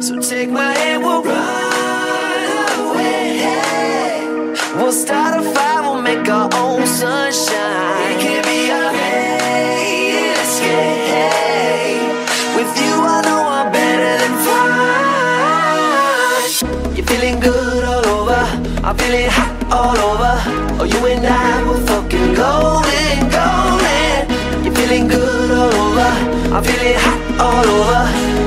So take my hand, we'll run away. We'll start a fire, we'll make our own sunshine. It can be a escape. With you, I know I'm better than fine. You're feeling good all over. I'm feeling hot all over. Oh, you and I were fucking golden, golden. You're feeling good all over. I'm feeling hot all over.